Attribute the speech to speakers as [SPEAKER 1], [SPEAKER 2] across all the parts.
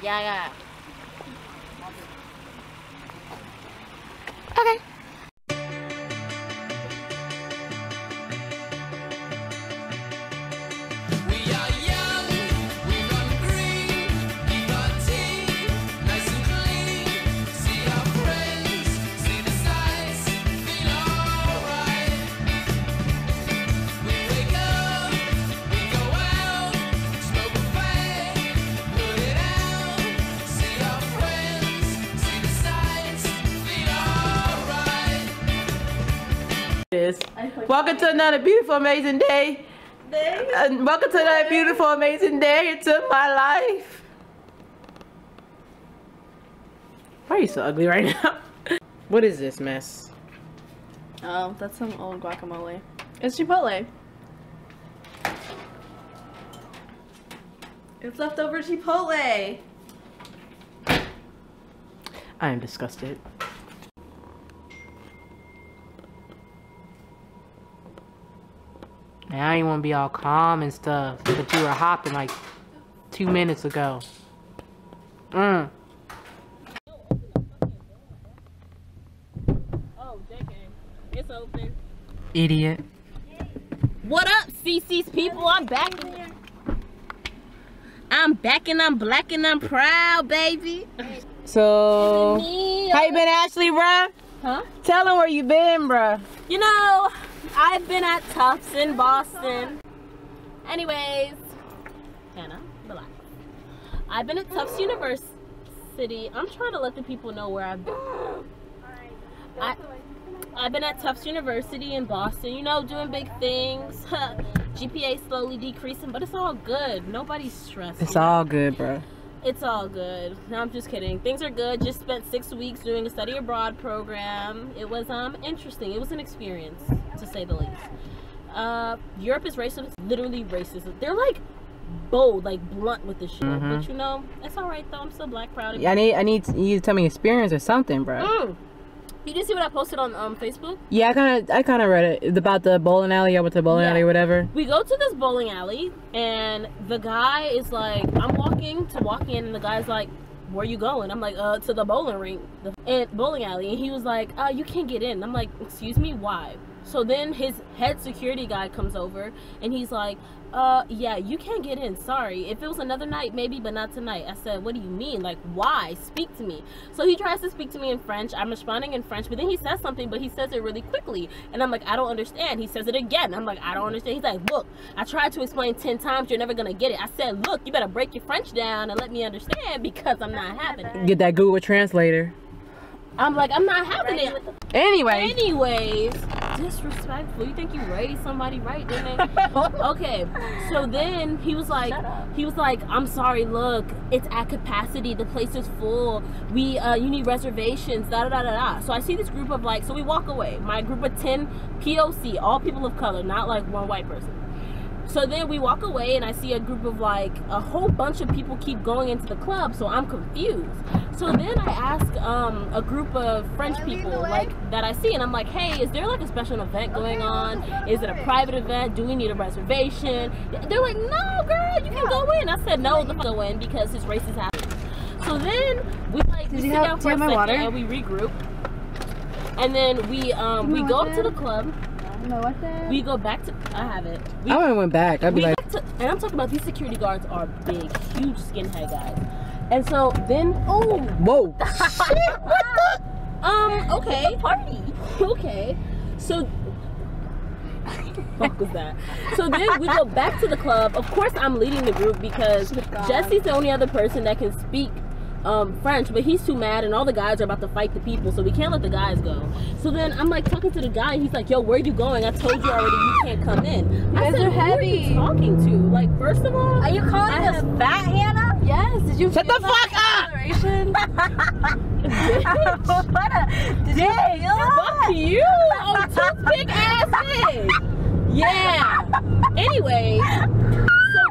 [SPEAKER 1] Yeah, yeah.
[SPEAKER 2] Okay.
[SPEAKER 3] Welcome to another beautiful, amazing day. And welcome to another beautiful, amazing day into my life. Why are you so ugly right now? what is this mess?
[SPEAKER 2] Oh, that's some old guacamole. It's Chipotle. It's leftover Chipotle.
[SPEAKER 3] I am disgusted. Now you want to be all calm and stuff, but you were hopping like two minutes ago. Mm.
[SPEAKER 1] Oh, JK. It's open.
[SPEAKER 3] Idiot.
[SPEAKER 1] What up, Sisi's people? I'm back. I'm back and I'm black and I'm proud, baby.
[SPEAKER 3] So, how you been, Ashley, bruh?
[SPEAKER 1] Huh?
[SPEAKER 3] Tell them where you been, bruh.
[SPEAKER 1] You know, I've been at Tufts in Boston. Anyways, Hannah, relax. I've been at Tufts University. I'm trying to let the people know where I've been. I, I've been at Tufts University in Boston, you know, doing big things. GPA slowly decreasing, but it's all good. Nobody's stressed.
[SPEAKER 3] It's all good, bruh.
[SPEAKER 1] It's all good. No, I'm just kidding. Things are good. Just spent six weeks doing a study abroad program. It was um interesting. It was an experience, to say the least. Uh, Europe is racist. Literally racist. They're like bold, like blunt with the shit.
[SPEAKER 3] Mhm.
[SPEAKER 1] But you know, it's all right though. I'm still black proud of
[SPEAKER 3] I need, I need you to tell me experience or something, bro.
[SPEAKER 1] Mm. You didn't see what I posted on um Facebook?
[SPEAKER 3] Yeah, I kind of, I kind of read it It's about the bowling alley. I went to the bowling
[SPEAKER 1] Yeah.
[SPEAKER 3] alley, or whatever.
[SPEAKER 1] We go to this bowling alley, and the guy is like, I'm walking to walk in, and the guy's like, Where you going? I'm like, Uh, to the bowling ring, the and bowling alley. And he was like, Uh, you can't get in. I'm like, Excuse me, why? So then his head security guy comes over, and he's like, Uh, yeah, you can't get in. Sorry. If it was another night, maybe, but not tonight. I said, What do you mean? Like, why? Speak to me. So he tries to speak to me in French. I'm responding in French, but then he says something, but he says it really quickly. And I'm like, I don't understand. He says it again. I'm like, I don't understand. He's like, Look, I tried to explain 10 times. You're never going to get it. I said, Look, you better break your French down and let me understand because I'm not having it.
[SPEAKER 3] Get that Google Translator.
[SPEAKER 1] I'm like, I'm not having it.
[SPEAKER 3] Anyway,
[SPEAKER 1] Anyways, disrespectful. You think you raised somebody right, didn't they? okay. So then he was like, he was like, I'm sorry. Look, it's at capacity. The place is full. We, uh, you need reservations. Da da da da da. So I see this group of like, so we walk away. My group of ten POC, all people of color, not like one white person. So then we walk away, and I see a group of like a whole bunch of people keep going into the club. So I'm confused. So then I ask um, a group of French people like that I see, and I'm like, "Hey, is there like a special event going on? Is it a private event? Do we need a reservation?" They're like, "No, girl, you can go in." I said, "No, let's go in because his race is happening." So then we like we
[SPEAKER 2] Did
[SPEAKER 1] sit
[SPEAKER 2] have-
[SPEAKER 1] down for a
[SPEAKER 2] my
[SPEAKER 1] second
[SPEAKER 2] water?
[SPEAKER 1] and we regroup, and then we um we go up to the club. We go back to I have it. We
[SPEAKER 3] I would have went back. I'd be like,
[SPEAKER 1] to, and I'm talking about these security guards are big, huge skinhead guys. And so then, oh,
[SPEAKER 3] whoa.
[SPEAKER 1] um, okay, party, okay. So, fuck was that? So then we go back to the club. Of course, I'm leading the group because Jesse's the only other person that can speak um, French, but he's too mad, and all the guys are about to fight the people, so we can't let the guys go. So then I'm like talking to the guy, and he's like, "Yo, where are you going? I told you already, you can't come in." I
[SPEAKER 2] guys
[SPEAKER 1] said,
[SPEAKER 2] are
[SPEAKER 1] "Who are you talking to? Like, first of all,
[SPEAKER 2] Are you calling
[SPEAKER 1] I
[SPEAKER 2] us
[SPEAKER 1] have-
[SPEAKER 2] fat, Hannah? Yes. Did you
[SPEAKER 3] Shut the fuck up!
[SPEAKER 2] what a did you feel
[SPEAKER 1] Fuck
[SPEAKER 2] that?
[SPEAKER 1] you! Oh, toothpick ass. Yeah. Anyway,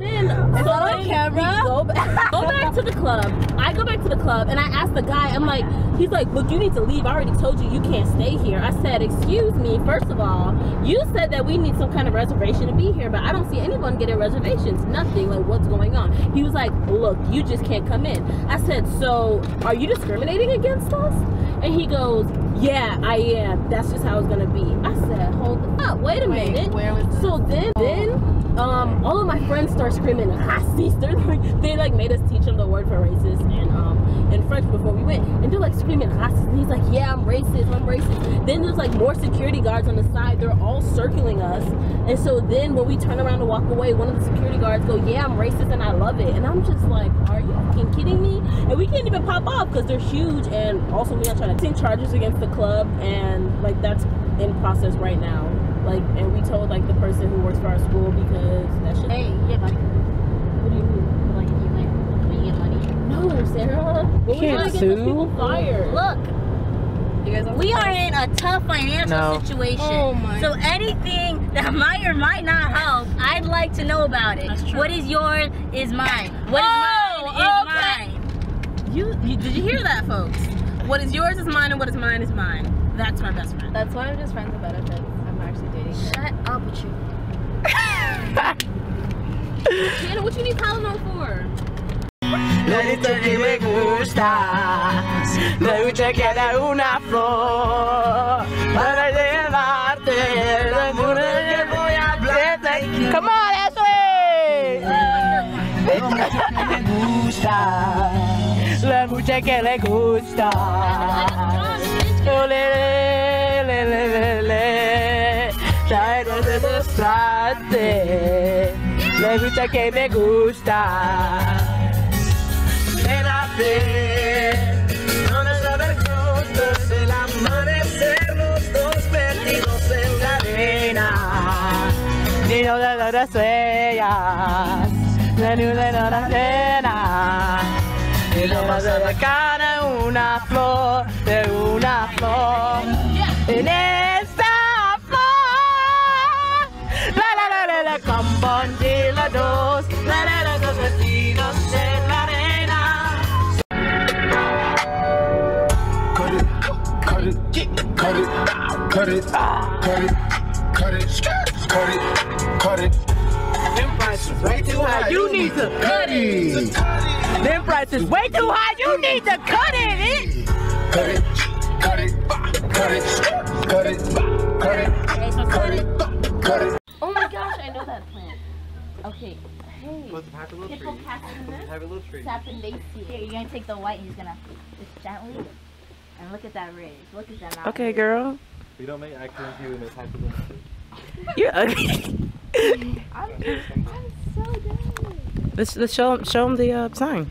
[SPEAKER 1] then, so
[SPEAKER 2] on camera?
[SPEAKER 1] Go back, go back to the club. I go back to the club and I ask the guy, I'm like, he's like, look, you need to leave. I already told you you can't stay here. I said, excuse me, first of all, you said that we need some kind of reservation to be here, but I don't see anyone getting reservations. Nothing. Like, what's going on? He was like, look, you just can't come in. I said, so are you discriminating against us? And he goes, yeah, I am. That's just how it's gonna be. I said, hold up, wait a
[SPEAKER 2] Wait,
[SPEAKER 1] minute.
[SPEAKER 2] where was this?
[SPEAKER 1] So then, then, um, all of my friends start screaming racists. They're like, they like made us teach them the word for racist and um in French before we went, and they're like screaming racist. And he's like, yeah, I'm racist, I'm racist. Then there's like more security guards on the side. They're all circling us, and so then when we turn around to walk away, one of the security guards go, yeah, I'm racist and I love it. And I'm just like, are you fucking kidding me? And we can't even pop off because they're huge, and also we're trying to take charges against the club, and like that's in process right now. Like, and we told like the person who works for our school because that shit.
[SPEAKER 4] Hey, you get money.
[SPEAKER 1] What do you mean?
[SPEAKER 4] Like, you like, when you get money.
[SPEAKER 1] No, Sarah. We're
[SPEAKER 3] Can't
[SPEAKER 1] trying get
[SPEAKER 3] sue.
[SPEAKER 1] those people fired.
[SPEAKER 4] Look,
[SPEAKER 2] You guys
[SPEAKER 4] we are in a tough financial
[SPEAKER 3] No.
[SPEAKER 4] situation.
[SPEAKER 1] Oh my-
[SPEAKER 4] So anything that might or might not help, I'd like to know about it.
[SPEAKER 1] That's true.
[SPEAKER 4] What is yours is mine. What is
[SPEAKER 1] Oh,
[SPEAKER 4] mine is
[SPEAKER 1] okay.
[SPEAKER 4] mine.
[SPEAKER 1] You, you did you hear that, folks? What is yours is mine, and what is mine is mine. That's my best friend.
[SPEAKER 2] That's why I'm just friends with benefits. I'm actually dating her.
[SPEAKER 4] Shut up with you.
[SPEAKER 1] Shannon, what you need Tylenol for?
[SPEAKER 3] Le dice que me gusta, le gusta que era una flor para llevarte la luna que voy a hablarte. Come on, Ashley. Me gusta, la mucha que le gusta. Oh, le, le, le, le, Quiero demostrarte, le gusta que me gusta. Espérate, no nos juntos el amanecer, los dos perdidos en la arena. Ni no de las de ni de la arena. Y lo más cercana una flor, de una flor. En esta la la la, con Bonji la dos, la la la dos vestidos en la arena.
[SPEAKER 5] cut it, cut it, cut it, cut it, cut it, cut it, cut it, cut it.
[SPEAKER 3] Them prices way too high. You need to cut it. Them prices way too high. You need to cut it.
[SPEAKER 5] Cut it, cut it, cut it, cut it, cut it, cut it, cut it.
[SPEAKER 1] My gosh, I know that plant. Okay, hey.
[SPEAKER 6] Happy little tree.
[SPEAKER 1] Hippocastinus
[SPEAKER 6] Happy little tree.
[SPEAKER 1] sapindaceae.
[SPEAKER 4] Here, you're gonna take the white and you're gonna just gently and look at that ridge. Look at that mountain.
[SPEAKER 3] Okay, girl.
[SPEAKER 6] We don't make eye contact with this happy little tree.
[SPEAKER 3] You're ugly. I'm, I'm so good. let's let's show him show him the uh, sign.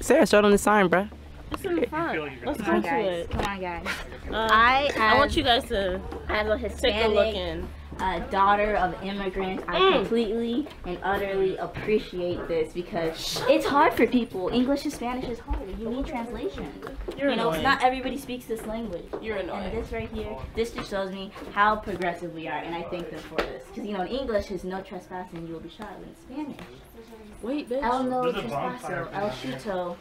[SPEAKER 3] Sarah, show them the sign, bruh.
[SPEAKER 1] It's in the front. Let's
[SPEAKER 4] Come
[SPEAKER 1] go to it.
[SPEAKER 4] Come on, guys.
[SPEAKER 1] Um,
[SPEAKER 4] I
[SPEAKER 1] I want you guys to
[SPEAKER 4] As a
[SPEAKER 1] take a look in.
[SPEAKER 4] Uh, daughter of immigrants, I
[SPEAKER 1] Mm.
[SPEAKER 4] completely and utterly appreciate this because it's hard for people. English and Spanish is hard. You need translation.
[SPEAKER 1] You're
[SPEAKER 4] you know,
[SPEAKER 1] annoying.
[SPEAKER 4] not everybody speaks this language.
[SPEAKER 1] You're annoying.
[SPEAKER 4] And this right here, this just shows me how progressive we are, and I thank them for this. Because you know, in English, is no trespassing, you will be shot. But in Spanish,
[SPEAKER 1] Wait, bitch.
[SPEAKER 4] el no trespaso, el chuto,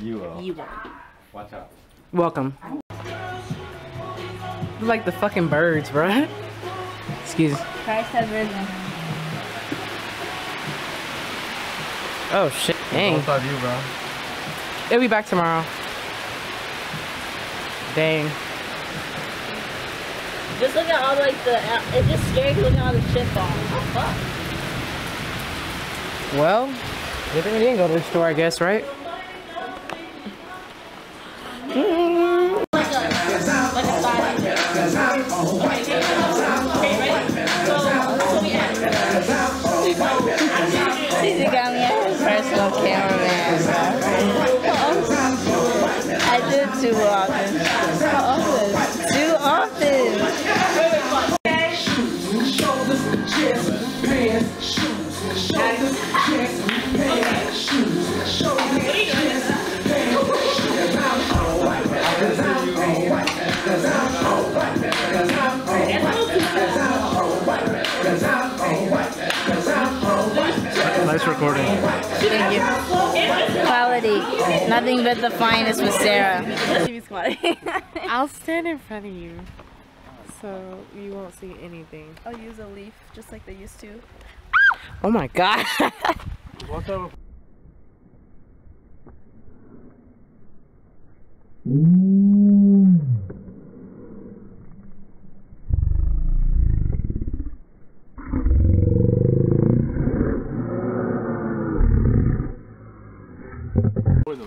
[SPEAKER 6] You will.
[SPEAKER 4] you will.
[SPEAKER 6] Watch out.
[SPEAKER 3] Welcome. You're like the fucking birds, bruh. Excuse.
[SPEAKER 4] Christ has risen.
[SPEAKER 3] Oh shit. Dang.
[SPEAKER 6] Both of you, bro.
[SPEAKER 3] They'll be back tomorrow. Dang.
[SPEAKER 1] Just look at all like the. It's just scary to look at all the shit balls. Oh fuck.
[SPEAKER 3] Well, we didn't go to the store, I guess, right?
[SPEAKER 4] Caesar
[SPEAKER 7] recording.
[SPEAKER 4] Thank you. Quality. Nothing but the finest with Sarah.
[SPEAKER 3] I'll stand in front of you so you won't see anything.
[SPEAKER 8] I'll use a leaf just like they used to.
[SPEAKER 3] Oh my god.
[SPEAKER 7] Watch out.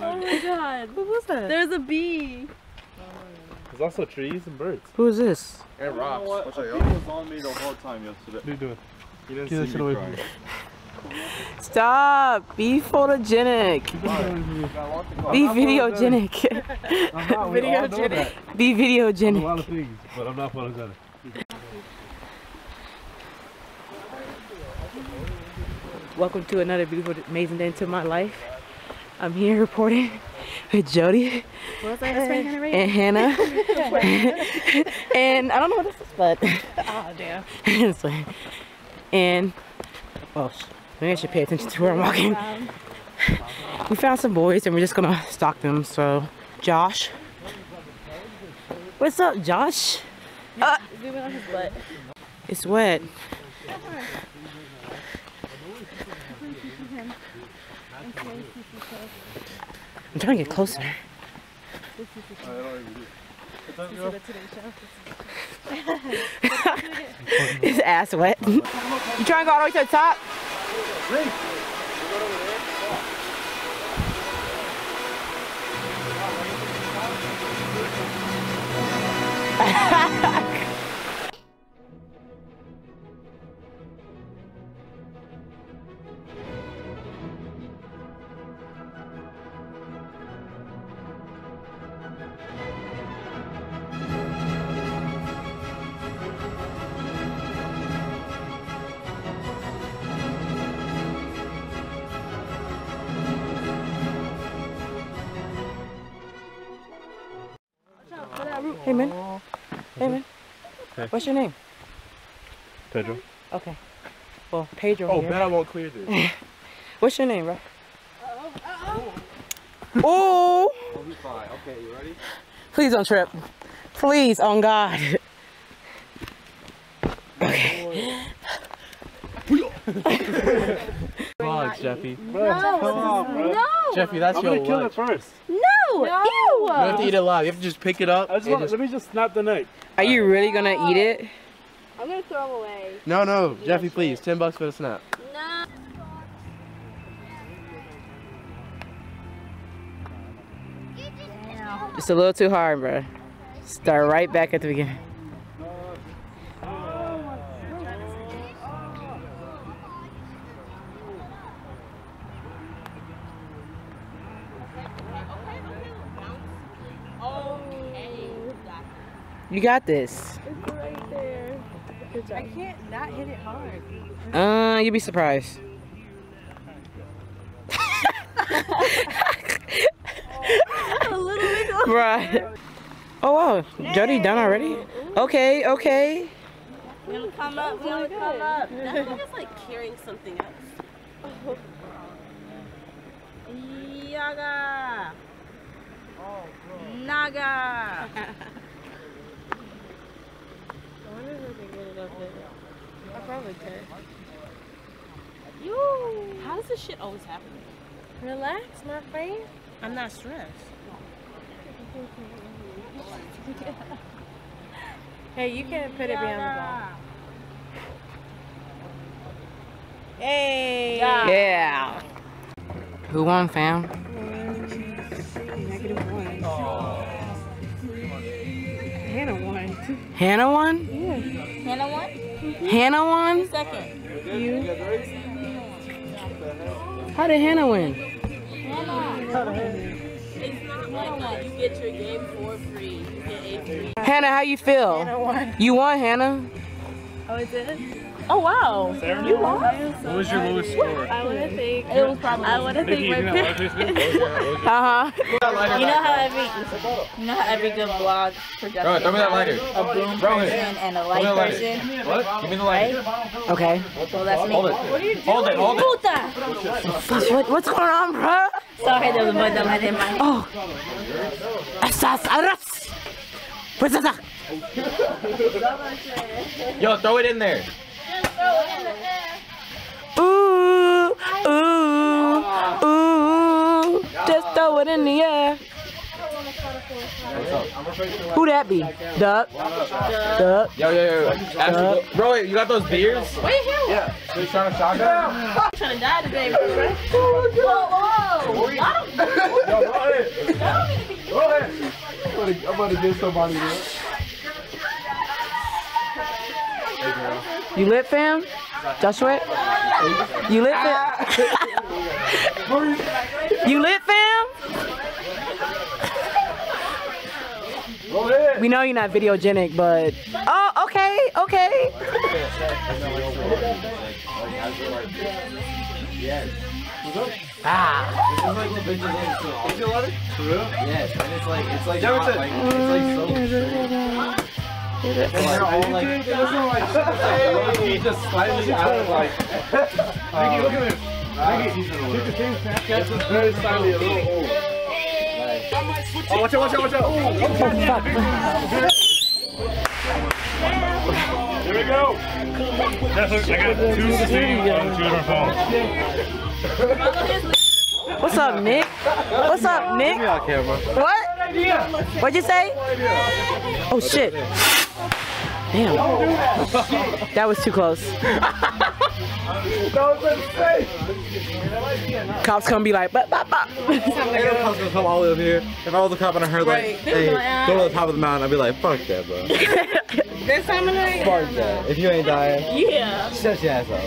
[SPEAKER 8] Oh my god.
[SPEAKER 3] Who was that?
[SPEAKER 8] There's a bee.
[SPEAKER 7] There's also trees and birds.
[SPEAKER 3] Who is this?
[SPEAKER 7] And rocks.
[SPEAKER 9] Watch out, he was on me the whole time yesterday.
[SPEAKER 7] What are you doing?
[SPEAKER 9] He didn't
[SPEAKER 7] Get
[SPEAKER 9] see me
[SPEAKER 7] away
[SPEAKER 9] crying.
[SPEAKER 3] Stop. Be photogenic. Be videogenic.
[SPEAKER 7] I'm not, we all know that.
[SPEAKER 3] Be
[SPEAKER 7] I'm a
[SPEAKER 3] videogenic.
[SPEAKER 7] lot of things, but I'm not photogenic.
[SPEAKER 3] Welcome to another beautiful, amazing day into my life. I'm here reporting with Jody
[SPEAKER 8] What was I Hannah
[SPEAKER 3] and Hannah. and I don't know what this is, but
[SPEAKER 8] Oh damn.
[SPEAKER 3] it's like- and oh, maybe I should pay attention to where I'm walking. We found some boys and we're just gonna stalk them. So, Josh, what's up, Josh? Uh,
[SPEAKER 8] Zoom in on his butt.
[SPEAKER 3] it's wet. I'm trying to get closer. His ass wet. You trying to go all the way to the top? Hey man. Hey man.
[SPEAKER 7] Hey.
[SPEAKER 3] What's your name?
[SPEAKER 7] Pedro.
[SPEAKER 3] Okay. Well, Pedro
[SPEAKER 7] Oh,
[SPEAKER 3] here.
[SPEAKER 7] bet I won't clear this.
[SPEAKER 3] What's your name, bro? Oh!
[SPEAKER 9] Okay, you ready?
[SPEAKER 3] Please don't trip. Please, on God. Okay.
[SPEAKER 7] Vlogs, Jeffy.
[SPEAKER 8] No.
[SPEAKER 7] Jeffy, that's
[SPEAKER 9] I'm
[SPEAKER 7] your
[SPEAKER 9] gonna kill it first.
[SPEAKER 8] No.
[SPEAKER 7] You don't have to eat it live. You have to just pick it up.
[SPEAKER 9] I just want,
[SPEAKER 7] just-
[SPEAKER 9] let me just snap the neck.
[SPEAKER 3] Are you really gonna eat it?
[SPEAKER 8] I'm gonna throw them away.
[SPEAKER 7] No, no, Jeffy, please. Ten bucks for the snap.
[SPEAKER 8] No.
[SPEAKER 3] It's a little too hard, bro. Start right back at the beginning. You got this.
[SPEAKER 8] It's right there. Good job. I can't not hit it hard.
[SPEAKER 3] Uh, you'd be surprised.
[SPEAKER 8] A little bit.
[SPEAKER 3] Bruh. Oh wow, Jody done already? Okay, okay.
[SPEAKER 4] We're gonna come up, we're gonna come up.
[SPEAKER 1] That thing is like carrying something else.
[SPEAKER 4] Yaga. Naga.
[SPEAKER 8] I probably could.
[SPEAKER 1] How does this shit always happen?
[SPEAKER 8] Relax, my friend.
[SPEAKER 1] I'm not stressed.
[SPEAKER 8] Hey, you can't put it behind the wall.
[SPEAKER 4] Hey.
[SPEAKER 3] Yeah. Who won, fam? One.
[SPEAKER 8] Hannah won.
[SPEAKER 3] Hannah won?
[SPEAKER 4] Hannah one?
[SPEAKER 3] Hannah won?
[SPEAKER 4] Second.
[SPEAKER 3] How did Hannah win?
[SPEAKER 1] It's not like that. You get your game for free. You get a free.
[SPEAKER 3] Hannah, how you feel?
[SPEAKER 8] Hannah won.
[SPEAKER 3] You won, Hannah.
[SPEAKER 8] Oh, it did?
[SPEAKER 1] Oh wow. You lost.
[SPEAKER 7] What was your lowest score?
[SPEAKER 8] I wanna think.
[SPEAKER 1] It was probably.
[SPEAKER 8] I wanna think my
[SPEAKER 7] didn't like
[SPEAKER 8] parents.
[SPEAKER 7] this
[SPEAKER 3] Uh huh.
[SPEAKER 4] You know how every you know how every good vlog production
[SPEAKER 6] Bro, throw me that lighter.
[SPEAKER 4] a boom
[SPEAKER 6] Bro,
[SPEAKER 4] person and a light
[SPEAKER 6] me lighter.
[SPEAKER 4] person.
[SPEAKER 6] What? Give me the lighter.
[SPEAKER 3] Okay.
[SPEAKER 4] Well, that's me.
[SPEAKER 6] Hold it. Hold it, hold it.
[SPEAKER 4] Puta!
[SPEAKER 3] What, what's going on, bro?
[SPEAKER 4] Sorry, there was more than light in my head.
[SPEAKER 3] Oh. Esas aras. What's that?
[SPEAKER 6] Yo, throw it in there.
[SPEAKER 3] Ooh, ooh, ooh. Just throw it in the air. Who that be? Duck. Duck.
[SPEAKER 6] Yo, yo, yo. Ashley, go- bro, you got those beers? Yeah. So you trying to shotgun?
[SPEAKER 1] I'm trying to die today, bro. Whoa, whoa. I don't-
[SPEAKER 7] Yo, go ahead. Go ahead. I'm about to, I'm about to get somebody there.
[SPEAKER 3] You lit, fam? Joshua? You lit, fam? you lit, fam? We know you're not videogenic, but oh, okay, okay. Ah,
[SPEAKER 6] Yes, and it's like, it's like, not, like, it's like so And they're all like,
[SPEAKER 7] He's just slightly out of like. Look at this. Nikki, keep the same Snapchat. Very slightly a little old. Oh, watch out, watch out, watch out. Oh, Here we go. That's what, I got two of the same on two different phones.
[SPEAKER 3] what's up, Nick? What's up, Nick?
[SPEAKER 6] camera.
[SPEAKER 3] What? What'd you say? Oh shit. Damn. That was too close. Cops gonna be like, but, but, but.
[SPEAKER 6] I was gonna come all the way up here. If I was a cop and I heard like, hey, go to the top of the mountain, I'd be like, fuck that, bro.
[SPEAKER 1] This time of night?
[SPEAKER 6] Fuck that. If you ain't dying,
[SPEAKER 1] Yeah.
[SPEAKER 6] shut your ass up.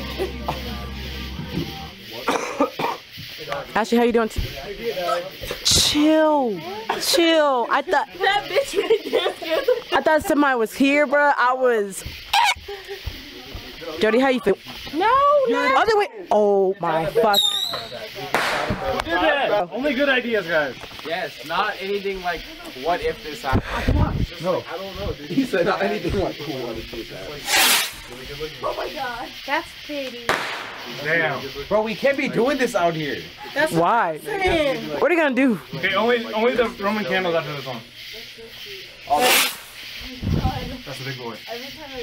[SPEAKER 3] Ashley, how you doing? T- Chill, chill. I thought
[SPEAKER 1] That bitch right there.
[SPEAKER 3] I thought somebody was here, bro. I was. Jody, how you feel?
[SPEAKER 1] No, no.
[SPEAKER 3] Other way. Oh my fuck.
[SPEAKER 7] Did that. Only good ideas, guys.
[SPEAKER 6] Yes, not anything like, what if this happened?
[SPEAKER 7] No.
[SPEAKER 6] I don't know, dude.
[SPEAKER 7] He said not anything like what if this happened.
[SPEAKER 8] That's pretty.
[SPEAKER 7] Damn.
[SPEAKER 6] Bro, we can't be doing this out here.
[SPEAKER 3] That's Why? What are you gonna do?
[SPEAKER 7] Okay, only only the Roman candles after this one. Oh. That's a big boy.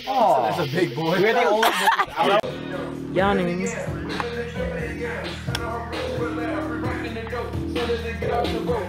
[SPEAKER 6] Oh, that's a big boy. We're the only ones